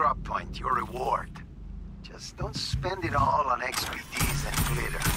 drop point, your reward. Just don't spend it all on XBDs and glitter.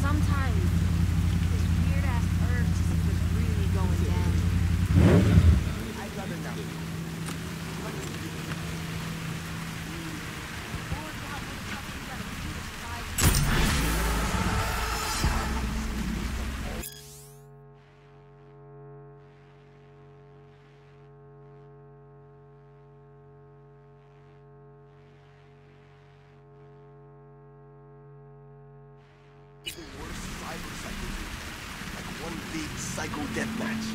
Sometimes this weird ass urge to see what's really going down. I'd rather not. Even worse, cyber psycho. Like one big psycho deathmatch.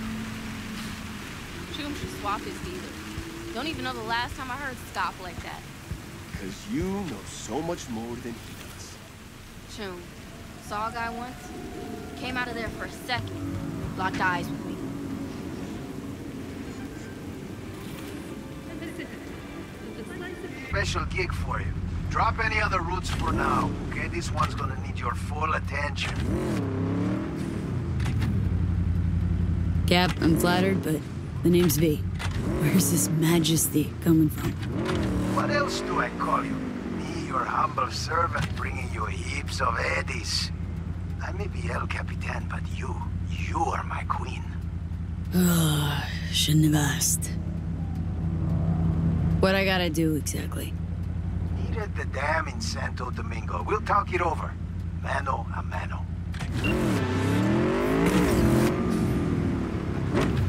Choom should swap his dealer. Don't even know the last time I heard Scop like that. Cause you know so much more than he does. Choom. Saw a guy once. Came out of there for a second. Locked eyes with me. Special gig for you. Drop any other routes for now, okay? This one's gonna need your full attention. Cap, I'm flattered, but the name's V. Where's this majesty coming from? What else do I call you? Me, your humble servant, bringing you heaps of eddies. I may be El Capitan, but you, you are my queen. Oh, shouldn't have asked. What I gotta do exactly? Meet at the dam in Santo Domingo. We'll talk it over. Mano a mano. Thank you.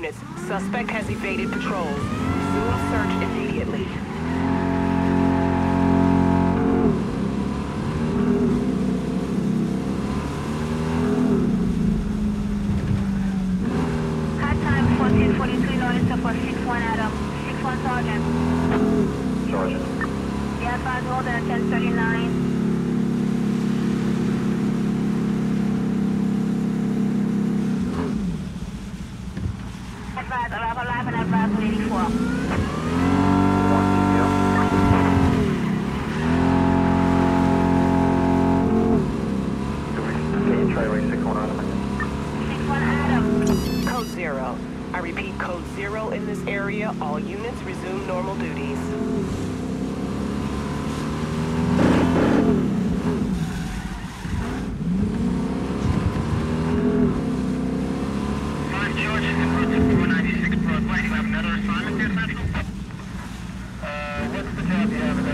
units. Suspect has evaded patrols. You have another assignment Central? Uh, what's the job you have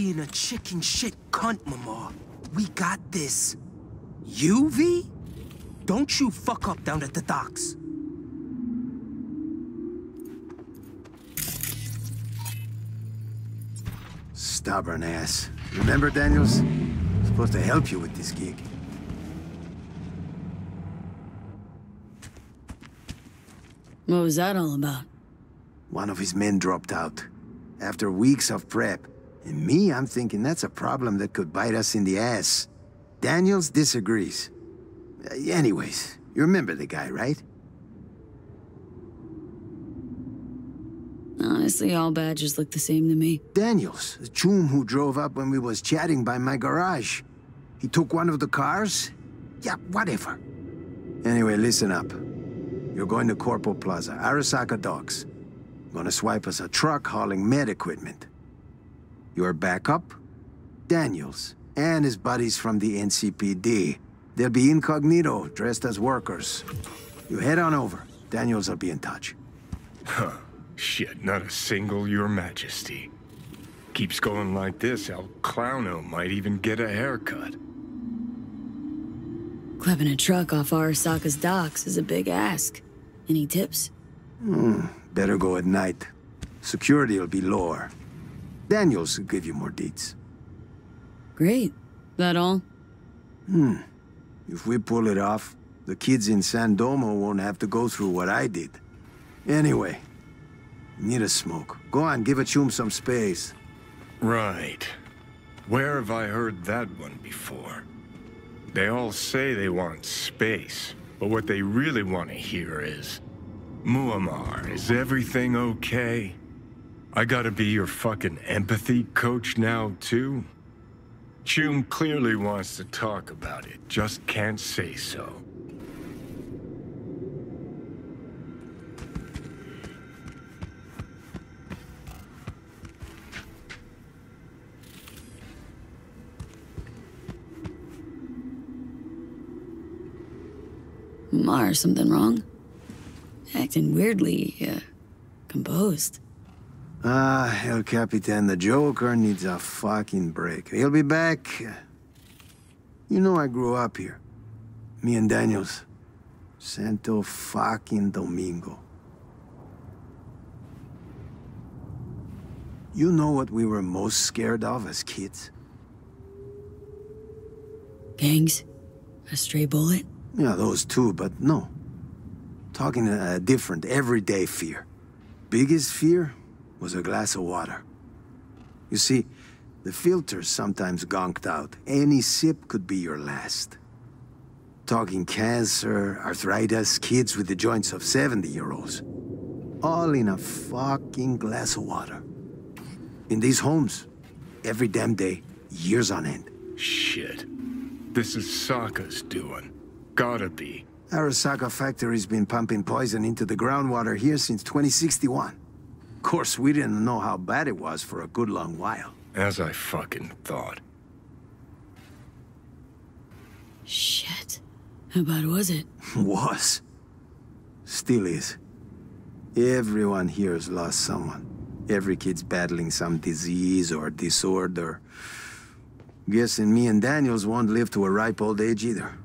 being a chicken shit cunt, Mama. We got this. You, V? Don't you fuck up down at the docks. Stubborn ass. Remember, Daniels? I'm Supposed to help you with this gig. What was that all about? One of his men dropped out. After weeks of prep. And me, I'm thinking that's a problem that could bite us in the ass. Daniels disagrees. Uh, anyways, you remember the guy, right? Honestly, all badges look the same to me. Daniels, the chum who drove up when we was chatting by my garage. He took one of the cars? Yeah, whatever. Anyway, listen up. You're going to Corpo Plaza, Arasaka Docks. Gonna swipe us a truck hauling med equipment. Your backup? Daniels, and his buddies from the NCPD. They'll be incognito, dressed as workers. You head on over. Daniels will be in touch. Huh. Shit, not a single Your Majesty. Keeps going like this, El Clowno might even get a haircut. Clapping a truck off Arasaka's docks is a big ask. Any tips? Hmm, better go at night. Security will be lower. Daniels will give you more deets. Great. That all? Hmm. If we pull it off, the kids in San Domo won't have to go through what I did. Anyway, need a smoke. Go on, give a chum some space. Right. Where have I heard that one before? They all say they want space, but what they really want to hear is... Muammar, is everything okay? I gotta be your fucking empathy coach now, too? Chum clearly wants to talk about it, just can't say so. Mar, something wrong? Acting weirdly, uh, composed. Ah, El Capitan, the Joker needs a fucking break. He'll be back. You know I grew up here. Me and Daniels. Santo fucking Domingo. You know what we were most scared of as kids? Gangs? A stray bullet? Yeah, those too, but no. Talking a different, everyday fear. Biggest fear was a glass of water. You see, the filter's sometimes gonked out. Any sip could be your last. Talking cancer, arthritis, kids with the joints of 70-year-olds. All in a fucking glass of water. In these homes, every damn day, years on end. Shit. This is Saka's doing. Gotta be. Arasaka Factory's been pumping poison into the groundwater here since 2061. Of course, we didn't know how bad it was for a good long while. As I fucking thought. Shit. How bad was it? was. Still is. Everyone here has lost someone. Every kid's battling some disease or disorder. Guessing me and Daniels won't live to a ripe old age either.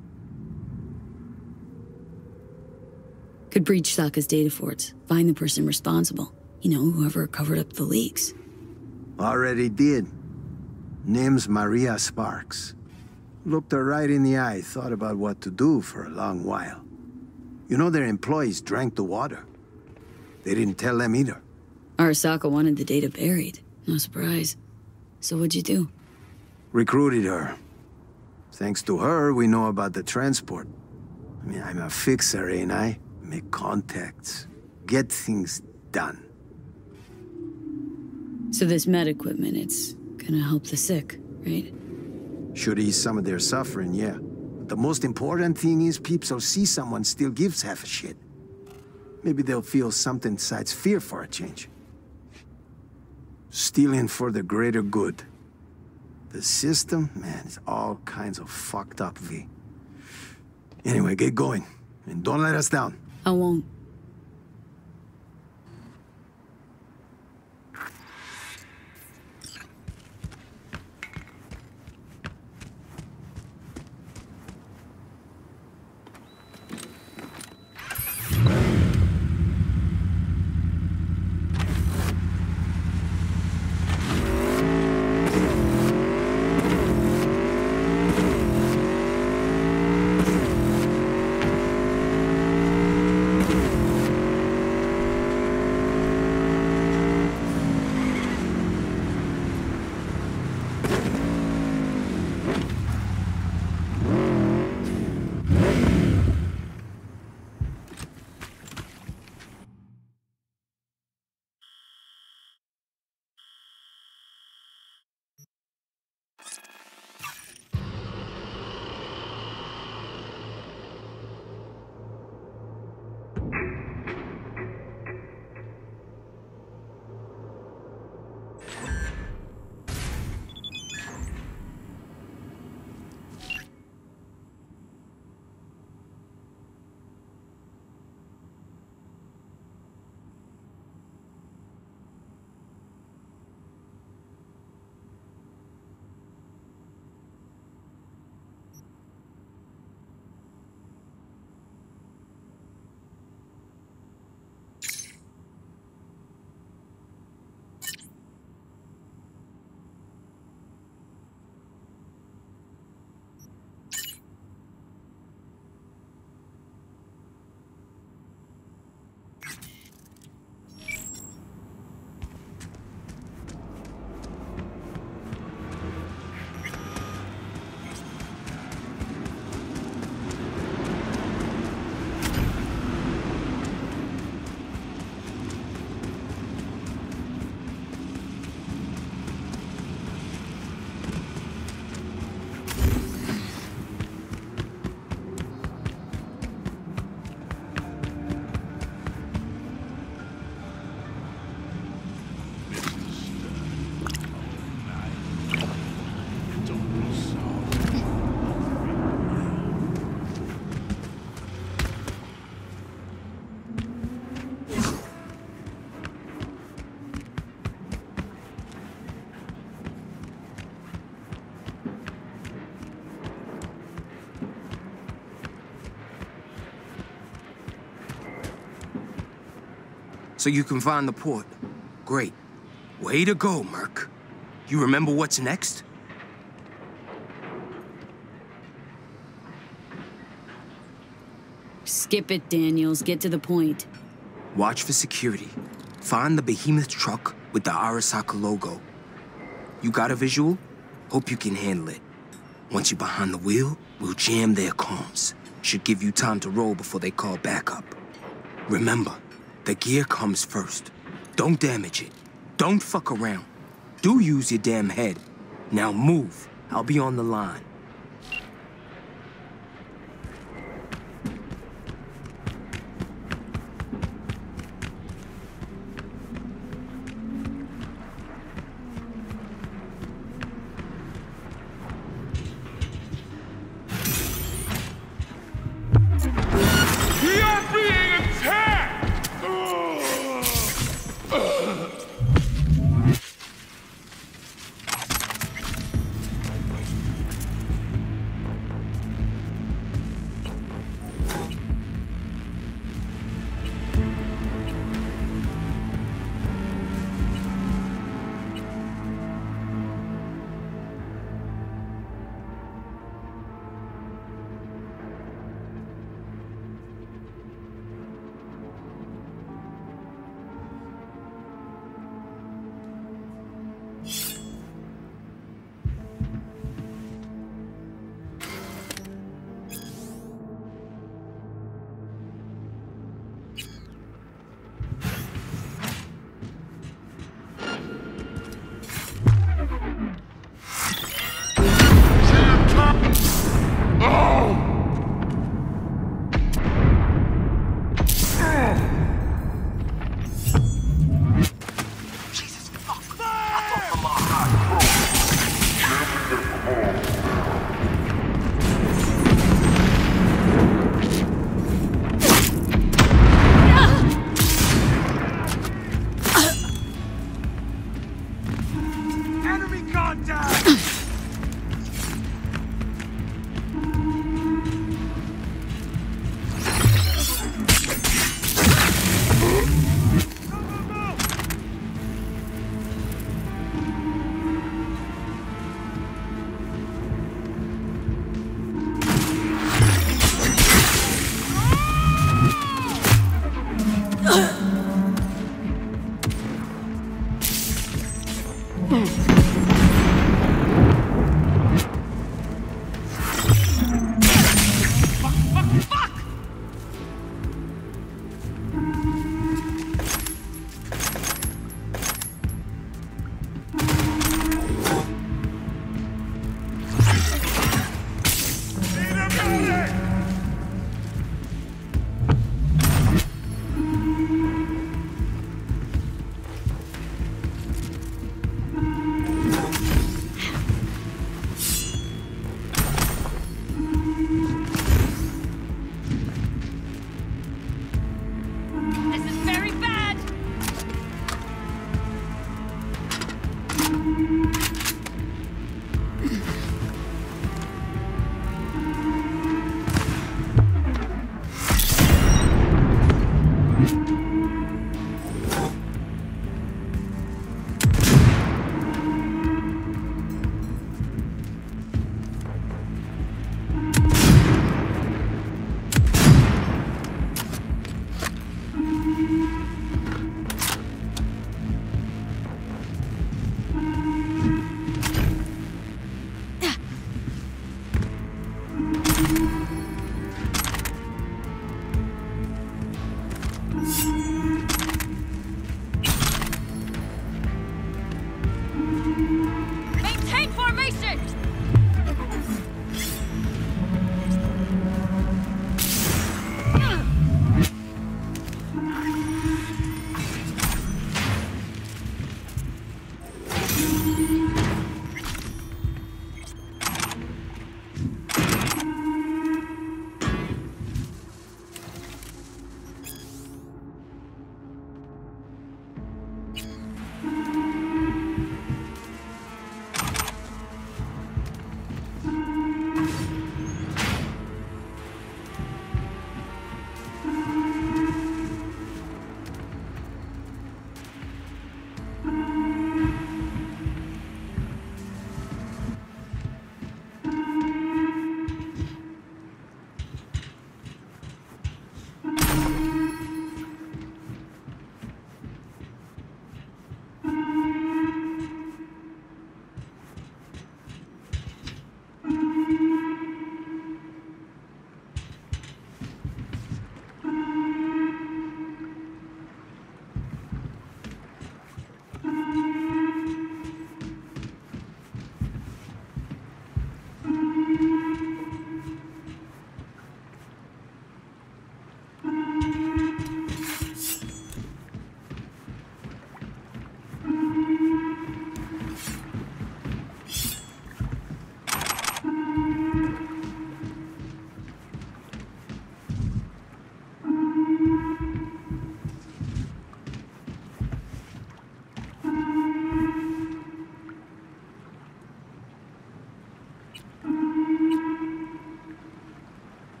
Could breach Saka's data forts, find the person responsible. You know, whoever covered up the leaks. Already did. Name's Maria Sparks. Looked her right in the eye, thought about what to do for a long while. You know their employees drank the water. They didn't tell them either. Arasaka wanted the data buried. No surprise. So what'd you do? Recruited her. Thanks to her, we know about the transport. I mean, I'm a fixer, ain't I? Make contacts. Get things done. So this med equipment, it's gonna help the sick, right? Should ease some of their suffering, yeah. But the most important thing is peeps will see someone still gives half a shit. Maybe they'll feel something besides fear for a change. Stealing for the greater good. The system, man, is all kinds of fucked up, V. Anyway, get going. And don't let us down. I won't. So you can find the port. Great. Way to go, Merc. You remember what's next? Skip it, Daniels. Get to the point. Watch for security. Find the behemoth truck with the Arasaka logo. You got a visual? Hope you can handle it. Once you're behind the wheel, we'll jam their comms. Should give you time to roll before they call backup. Remember, the gear comes first. Don't damage it. Don't fuck around. Do use your damn head. Now move. I'll be on the line.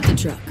Got the truck.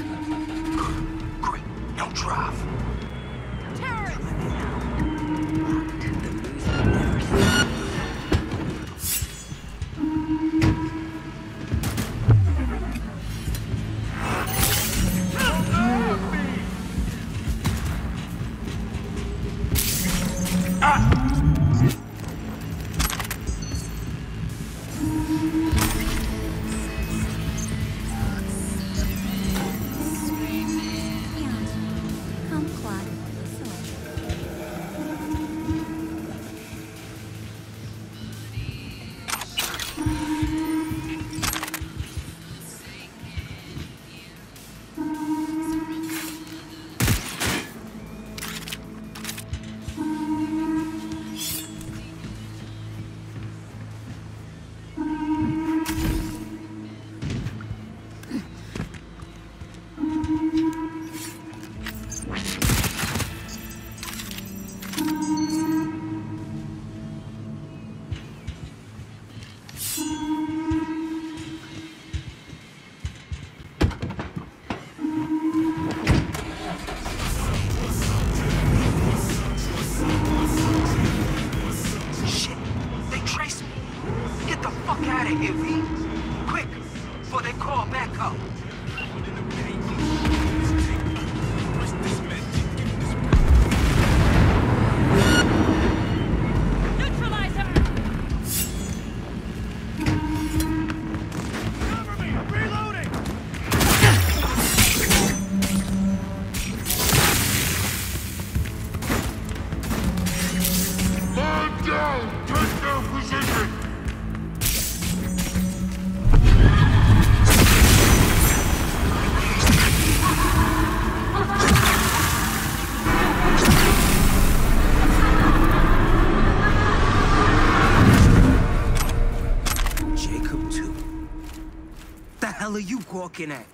Gawking at?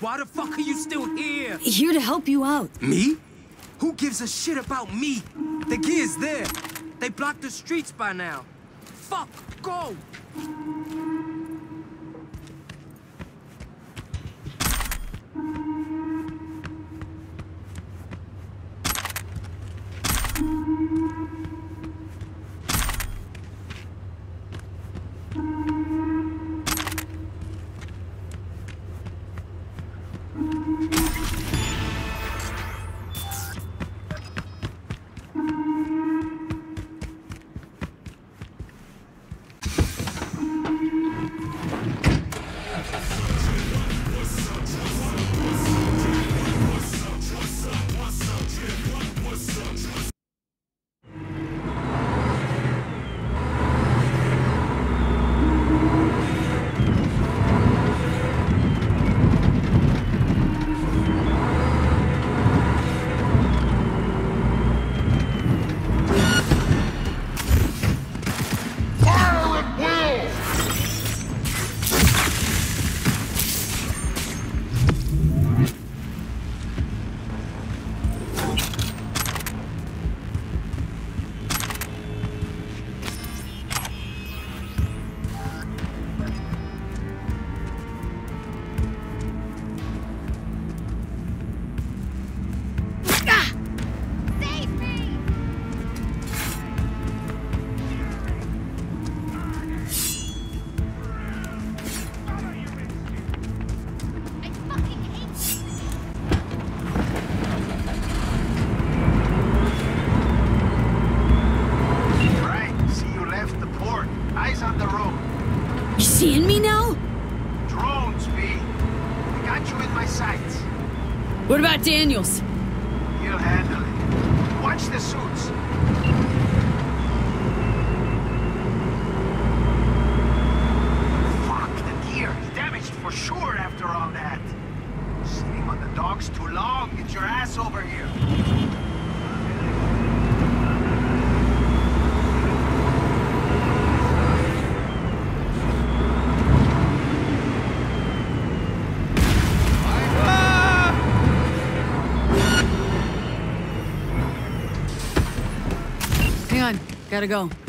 Why the fuck are you still here? Here to help you out. Me? Who gives a shit about me? The gear's there. They blocked the streets by now. Fuck, go! Daniels? He'll handle it. Watch the suits. Fuck, the gear is damaged for sure after all that. Sitting on the docks too long. Get your ass over here. Hang on, gotta go.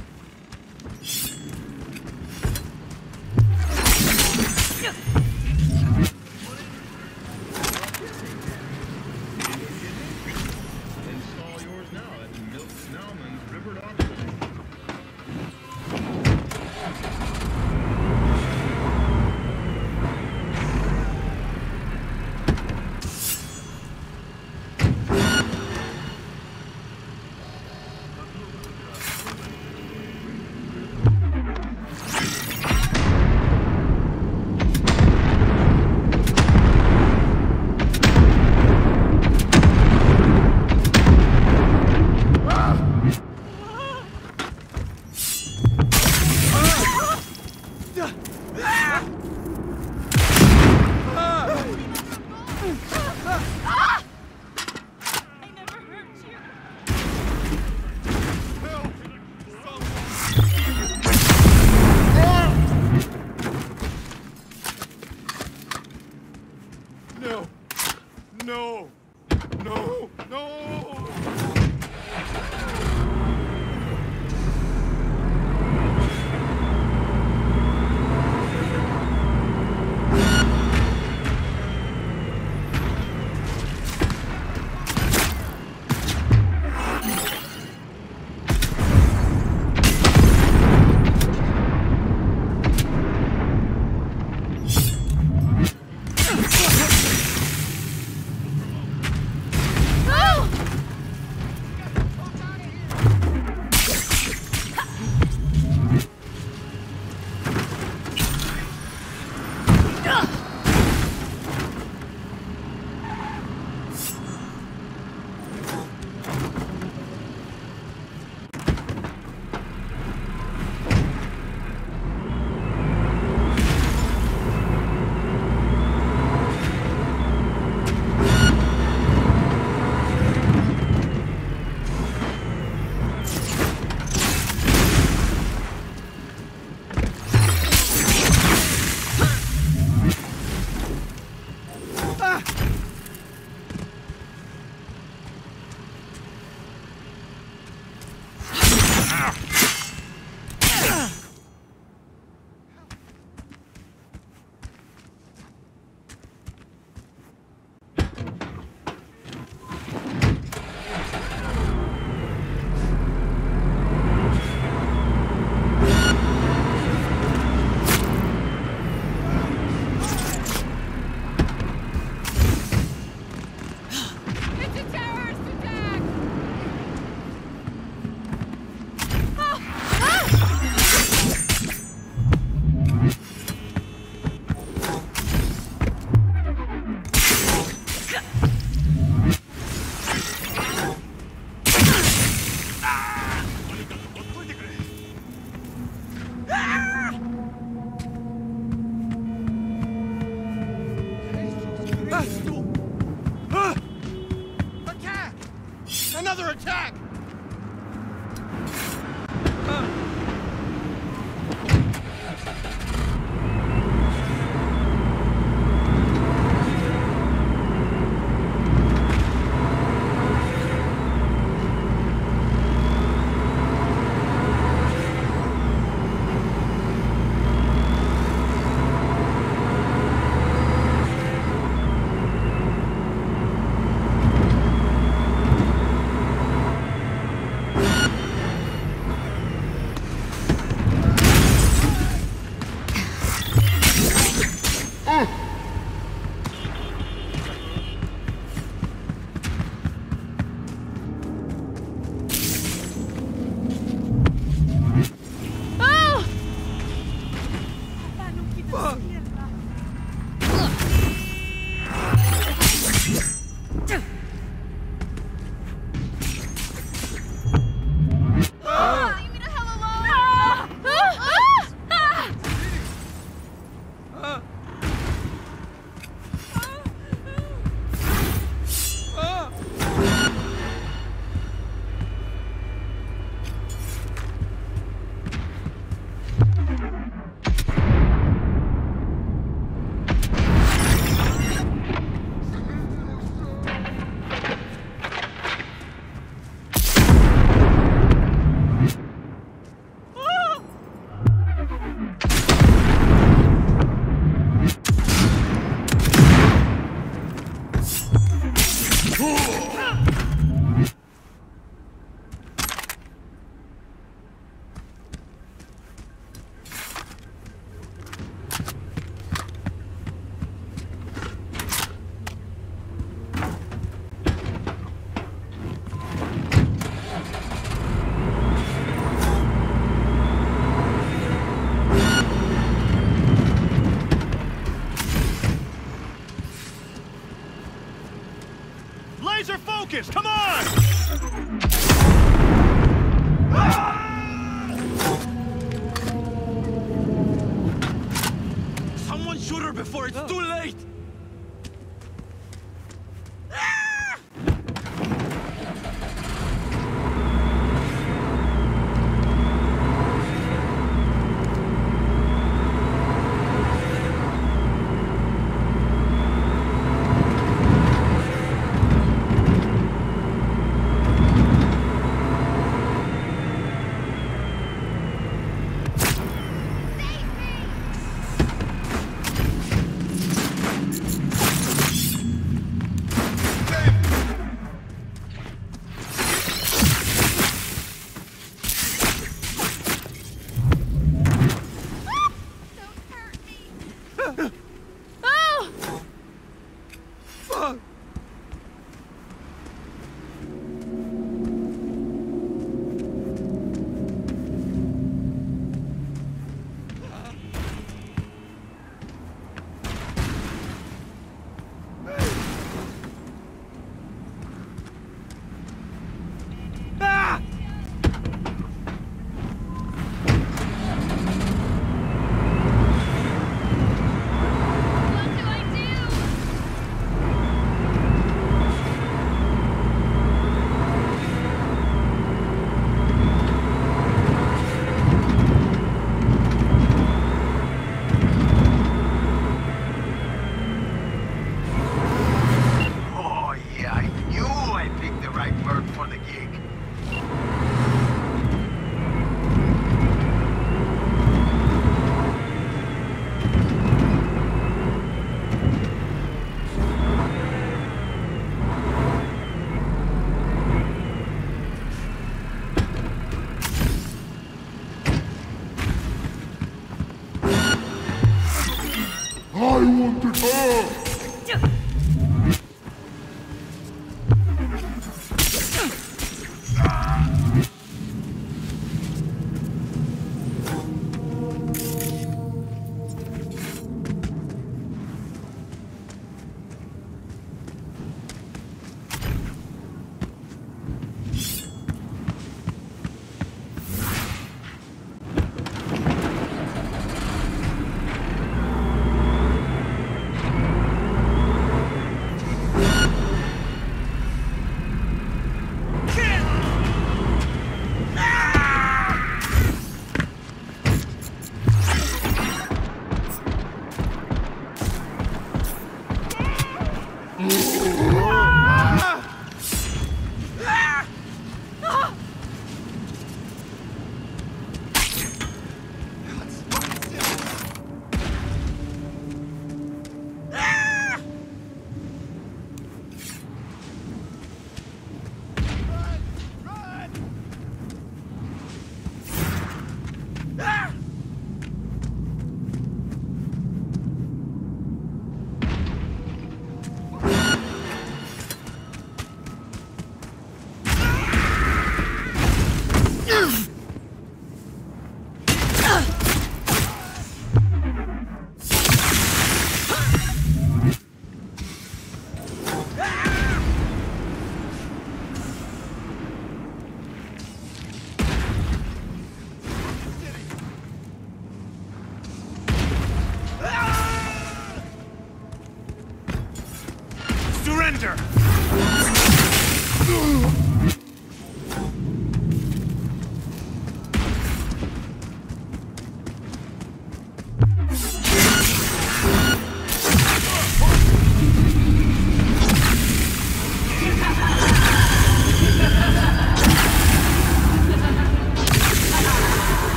It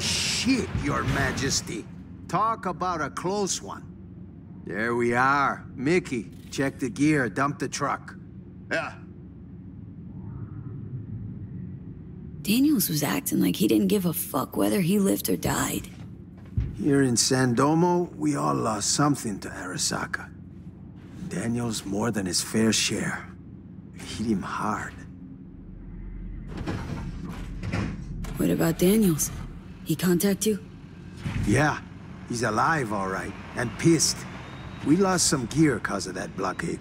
shit, Your Majesty. Talk about a close one. There we are. Mickey, check the gear, dump the truck. Yeah. Daniels was acting like he didn't give a fuck whether he lived or died. Here in Santo Domingo, we all lost something to Arasaka. Daniels more than his fair share. It hit him hard. What about Daniels? He contact you? Yeah, he's alive all right, and pissed. We lost some gear cause of that blockade.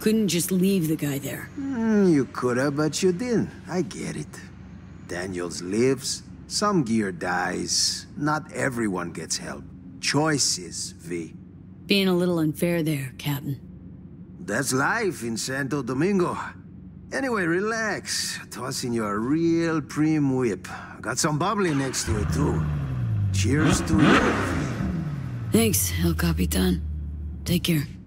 Couldn't just leave the guy there. Mm, you coulda, but you didn't. I get it. Daniels lives, some gear dies. Not everyone gets help. Choices, V. Being a little unfair there, Captain. That's life in Santo Domingo. Anyway, relax. Tossing you a real prim whip. Got some bubbly next to it, too. Cheers to you. Thanks, El Capitan. Take care.